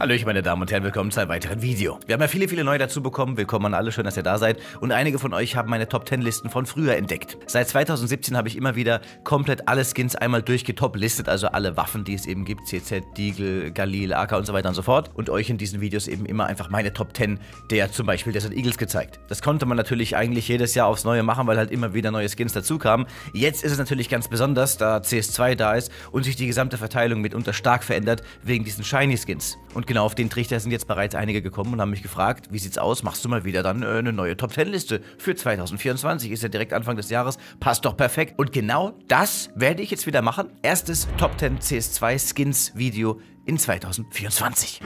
Hallöchen, meine Damen und Herren, willkommen zu einem weiteren Video. Wir haben ja viele, viele neue dazu bekommen. Willkommen an alle, schön, dass ihr da seid. Und einige von euch haben meine Top 10 Listen von früher entdeckt. Seit 2017 habe ich immer wieder komplett alle Skins einmal durchgetop-listet, also alle Waffen, die es eben gibt, CZ, Deagle, Galil, AK und so weiter und so fort. Und euch in diesen Videos eben immer einfach meine Top 10 der zum Beispiel Desert Eagles gezeigt. Das konnte man natürlich eigentlich jedes Jahr aufs Neue machen, weil halt immer wieder neue Skins dazu kamen. Jetzt ist es natürlich ganz besonders, da CS2 da ist und sich die gesamte Verteilung mitunter stark verändert wegen diesen Shiny Skins. Und genau auf den Trichter sind jetzt bereits einige gekommen und haben mich gefragt, wie sieht's aus, machst du mal wieder dann äh, eine neue Top 10 Liste für 2024? Ist ja direkt Anfang des Jahres, passt doch perfekt. Und genau das werde ich jetzt wieder machen. Erstes Top 10 CS2 Skins Video in 2024.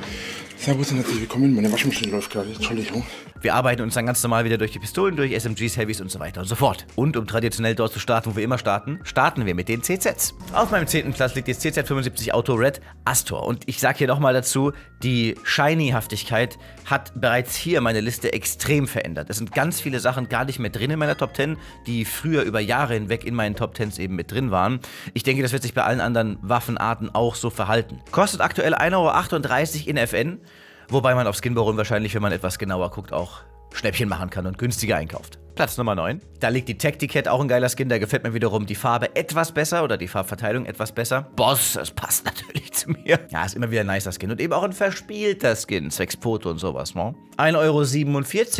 Servus und herzlich willkommen. Meine Waschmaschine läuft gerade. Entschuldigung. Wir arbeiten uns dann ganz normal wieder durch die Pistolen, durch SMGs, Heavys und so weiter und so fort. Und um traditionell dort zu starten, wo wir immer starten, starten wir mit den CZs. Auf meinem zehnten Platz liegt jetzt CZ75 Auto Red Astor. Und ich sage hier nochmal dazu, die Shiny-Haftigkeit hat bereits hier meine Liste extrem verändert. Es sind ganz viele Sachen gar nicht mehr drin in meiner Top 10, die früher über Jahre hinweg in meinen Top 10s eben mit drin waren. Ich denke, das wird sich bei allen anderen Waffenarten auch so verhalten. Kostet aktuell 1,38 Euro in FN. Wobei man auf Skinbaron wahrscheinlich, wenn man etwas genauer guckt, auch Schnäppchen machen kann und günstiger einkauft. Platz Nummer 9. Da liegt die Tacticat, auch ein geiler Skin. Da gefällt mir wiederum die Farbe etwas besser oder die Farbverteilung etwas besser. Boss, das passt natürlich zu mir. Ja, ist immer wieder ein nicer Skin. Und eben auch ein verspielter Skin, zwecks Foto und sowas, ne? 1,47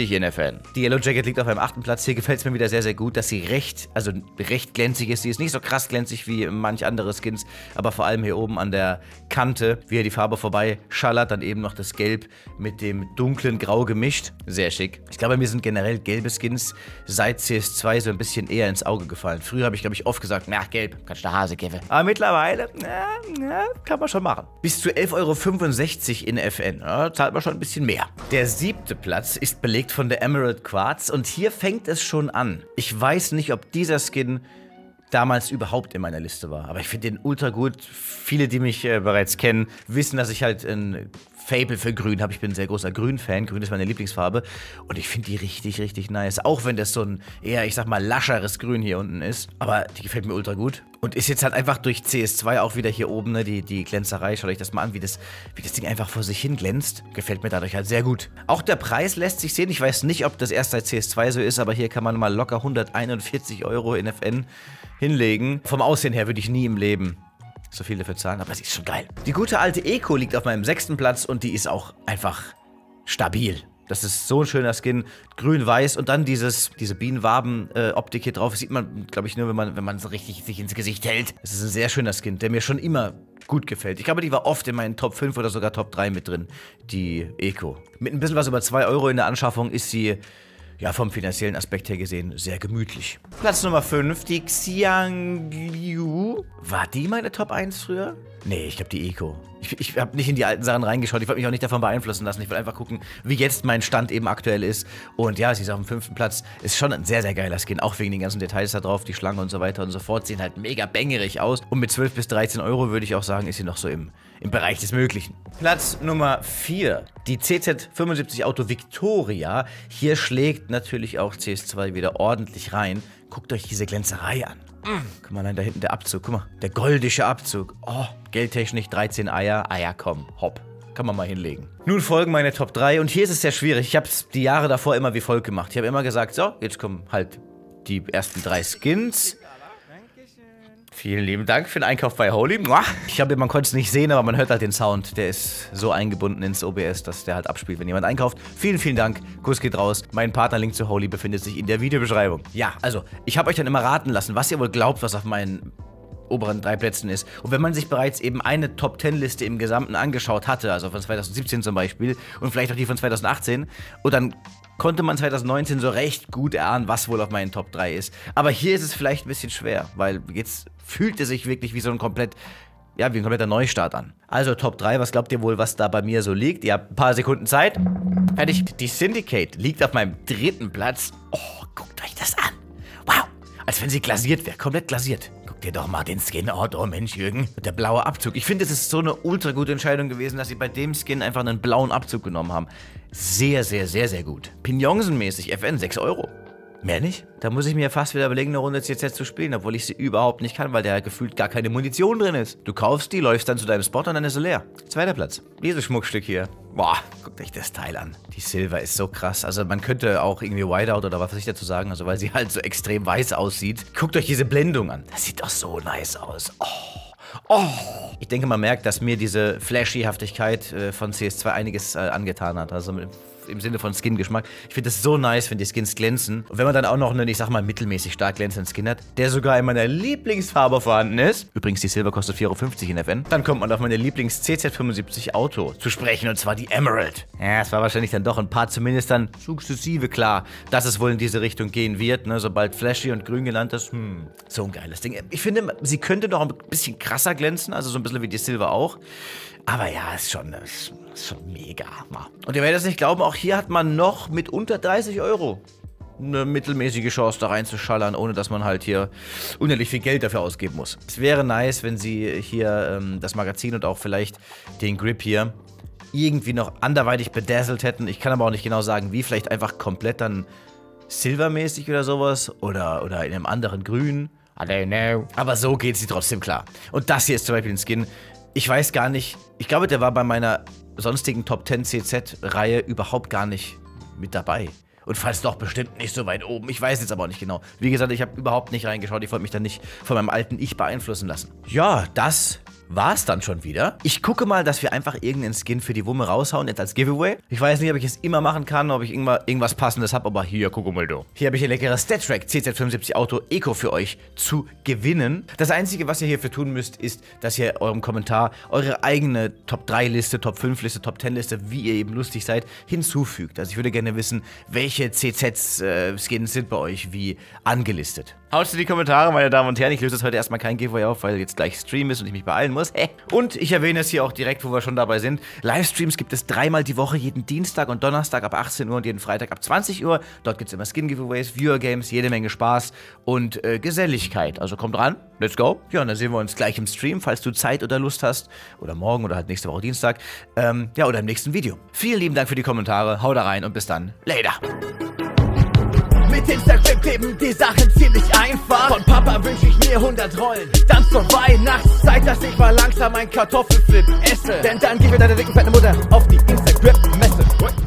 Euro in der Fan. Die Yellow Jacket liegt auf einem achten Platz. Hier gefällt es mir wieder sehr, sehr gut, dass sie recht, also recht glänzig ist. Sie ist nicht so krass glänzig wie manch andere Skins, aber vor allem hier oben an der Kante, wie er die Farbe vorbei schallert, dann eben noch das Gelb mit dem dunklen Grau gemischt. Sehr schick. Ich glaube, mir sind generell gelbe Skins seit CS2 so ein bisschen eher ins Auge gefallen. Früher habe ich, glaube ich, oft gesagt, na, gelb, kannst du Hase geben. Aber mittlerweile, na, na, kann man schon machen. Bis zu 11,65 Euro in FN. Ja, zahlt man schon ein bisschen mehr. Der siebte Platz ist belegt von der Emerald Quartz und hier fängt es schon an. Ich weiß nicht, ob dieser Skin damals überhaupt in meiner Liste war. Aber ich finde den ultra gut. Viele, die mich äh, bereits kennen, wissen, dass ich halt ein Fable für Grün habe. Ich bin ein sehr großer Grün-Fan. Grün ist meine Lieblingsfarbe. Und ich finde die richtig, richtig nice. Auch wenn das so ein eher, ich sag mal, lascheres Grün hier unten ist. Aber die gefällt mir ultra gut. Und ist jetzt halt einfach durch CS2 auch wieder hier oben, ne, die, die Glänzerei. Schaut euch das mal an, wie das, wie das Ding einfach vor sich hin glänzt. Gefällt mir dadurch halt sehr gut. Auch der Preis lässt sich sehen. Ich weiß nicht, ob das erst seit CS2 so ist, aber hier kann man mal locker 141 Euro in FN hinlegen. Vom Aussehen her würde ich nie im Leben so viel dafür zahlen, aber sie ist schon geil. Die gute alte Eco liegt auf meinem sechsten Platz und die ist auch einfach stabil. Das ist so ein schöner Skin, grün-weiß und dann dieses, diese Bienenwaben-Optik hier drauf. Das sieht man, glaube ich, nur, wenn man, wenn man so richtig sich ins Gesicht hält. Es ist ein sehr schöner Skin, der mir schon immer gut gefällt. Ich glaube, die war oft in meinen Top 5 oder sogar Top 3 mit drin, die Eco. Mit ein bisschen was über 2 Euro in der Anschaffung ist sie ja, vom finanziellen Aspekt her gesehen sehr gemütlich. Platz Nummer 5, die Xiangliu. War die meine Top 1 früher? Nee, ich glaube die Eco. Ich, ich habe nicht in die alten Sachen reingeschaut. Ich wollte mich auch nicht davon beeinflussen lassen. Ich will einfach gucken, wie jetzt mein Stand eben aktuell ist. Und ja, sie ist auf dem fünften Platz. Ist schon ein sehr, sehr geiler Skin. Auch wegen den ganzen Details da drauf. Die Schlange und so weiter und so fort. Sehen halt mega bängerig aus. Und mit 12 bis 13 Euro würde ich auch sagen, ist sie noch so im, im Bereich des Möglichen. Platz Nummer 4. Die CZ75 Auto Victoria. Hier schlägt natürlich auch CS2 wieder ordentlich rein. Guckt euch diese Glänzerei an. Guck mal, nein, da hinten der Abzug. Guck mal, der goldische Abzug. Oh, Geldtechnik 13 Eier. Eier, komm, hopp. Kann man mal hinlegen. Nun folgen meine Top 3 und hier ist es sehr schwierig. Ich habe es die Jahre davor immer wie folgt gemacht. Ich habe immer gesagt, so, jetzt kommen halt die ersten drei Skins. Vielen lieben Dank für den Einkauf bei Holy. Ich habe, man konnte es nicht sehen, aber man hört halt den Sound. Der ist so eingebunden ins OBS, dass der halt abspielt, wenn jemand einkauft. Vielen, vielen Dank. Kuss geht raus. Mein Partnerlink zu Holy befindet sich in der Videobeschreibung. Ja, also, ich habe euch dann immer raten lassen, was ihr wohl glaubt, was auf meinen oberen drei Plätzen ist. Und wenn man sich bereits eben eine Top-10-Liste im Gesamten angeschaut hatte, also von 2017 zum Beispiel und vielleicht auch die von 2018, und dann konnte man 2019 so recht gut erahnen, was wohl auf meinen Top 3 ist. Aber hier ist es vielleicht ein bisschen schwer, weil jetzt fühlt es sich wirklich wie so ein komplett ja, wie ein kompletter Neustart an. Also Top 3, was glaubt ihr wohl, was da bei mir so liegt? Ihr habt ein paar Sekunden Zeit. Fertig. Die Syndicate liegt auf meinem dritten Platz. Oh, guckt euch das an. Wow. Als wenn sie glasiert wäre. Komplett glasiert. Ihr doch mal den Skin an. Oh, Mensch, Jürgen. Der blaue Abzug. Ich finde, es ist so eine ultra gute Entscheidung gewesen, dass sie bei dem Skin einfach einen blauen Abzug genommen haben. Sehr, sehr, sehr, sehr gut. Pignonsen-mäßig. FN 6 Euro. Mehr nicht? Da muss ich mir fast wieder überlegen, eine Runde CZ zu spielen, obwohl ich sie überhaupt nicht kann, weil da gefühlt gar keine Munition drin ist. Du kaufst die, läufst dann zu deinem Spot und dann ist sie leer. Zweiter Platz. Dieses Schmuckstück hier. Boah, guckt euch das Teil an. Die Silver ist so krass. Also man könnte auch irgendwie Whiteout oder was weiß ich dazu sagen, also weil sie halt so extrem weiß aussieht. Guckt euch diese Blendung an. Das sieht doch so nice aus. Oh. Oh. Ich denke, man merkt, dass mir diese Flashy-Haftigkeit äh, von CS2 einiges äh, angetan hat. Also im Sinne von Skin-Geschmack. Ich finde das so nice, wenn die Skins glänzen. Und wenn man dann auch noch einen, ich sag mal, mittelmäßig stark glänzenden Skin hat, der sogar in meiner Lieblingsfarbe vorhanden ist. Übrigens, die Silber kostet 4,50 Euro in FN. Dann kommt man auf meine Lieblings-CZ75 Auto zu sprechen, und zwar die Emerald. Ja, es war wahrscheinlich dann doch ein paar zumindest dann sukzessive klar, dass es wohl in diese Richtung gehen wird. Ne? Sobald flashy und grün genannt ist, hm, so ein geiles Ding. Ich finde, sie könnte noch ein bisschen krasser glänzen, also so ein bisschen wie die Silber auch. Aber ja, ist schon, ist, ist schon mega. Und ihr werdet es nicht glauben, auch hier hat man noch mit unter 30 Euro eine mittelmäßige Chance da reinzuschallern, ohne dass man halt hier unendlich viel Geld dafür ausgeben muss. Es wäre nice, wenn sie hier ähm, das Magazin und auch vielleicht den Grip hier irgendwie noch anderweitig bedazzelt hätten. Ich kann aber auch nicht genau sagen, wie. Vielleicht einfach komplett dann silbermäßig oder sowas. Oder, oder in einem anderen Grün. I don't know. Aber so geht sie trotzdem klar. Und das hier ist zum Beispiel ein Skin, ich weiß gar nicht, ich glaube, der war bei meiner sonstigen Top 10 CZ-Reihe überhaupt gar nicht mit dabei. Und falls doch, bestimmt nicht so weit oben. Ich weiß jetzt aber auch nicht genau. Wie gesagt, ich habe überhaupt nicht reingeschaut. Ich wollte mich da nicht von meinem alten Ich beeinflussen lassen. Ja, das war es dann schon wieder. Ich gucke mal, dass wir einfach irgendeinen Skin für die Wumme raushauen, jetzt als Giveaway. Ich weiß nicht, ob ich es immer machen kann, ob ich irgendwas passendes habe, aber hier, guck mal du. Hier habe ich ein leckeres StatTrack CZ75 Auto Eco für euch zu gewinnen. Das Einzige, was ihr hierfür tun müsst, ist, dass ihr eurem Kommentar eure eigene Top 3 Liste, Top 5 Liste, Top 10 Liste, wie ihr eben lustig seid, hinzufügt. Also ich würde gerne wissen, welche CZ-Skins äh, sind bei euch wie angelistet. Haut in die Kommentare, meine Damen und Herren. Ich löse jetzt heute erstmal kein Giveaway auf, weil jetzt gleich Stream ist und ich mich beeilen muss. Und ich erwähne es hier auch direkt, wo wir schon dabei sind. Livestreams gibt es dreimal die Woche, jeden Dienstag und Donnerstag ab 18 Uhr und jeden Freitag ab 20 Uhr. Dort gibt es immer Skin-Giveaways, Viewer-Games, jede Menge Spaß und äh, Geselligkeit. Also kommt ran, let's go. Ja, und dann sehen wir uns gleich im Stream, falls du Zeit oder Lust hast. Oder morgen oder halt nächste Woche Dienstag. Ähm, ja, oder im nächsten Video. Vielen lieben Dank für die Kommentare. Hau da rein und bis dann. Later. Mit Instagram kleben die Sachen ziemlich einfach. Von Papa wünsche ich mir 100 Rollen. Dann zur Weihnachtszeit, dass ich mal langsam ein Kartoffelflip esse. Denn dann gib mir deine dicken fette Mutter auf die Instagram-Messe.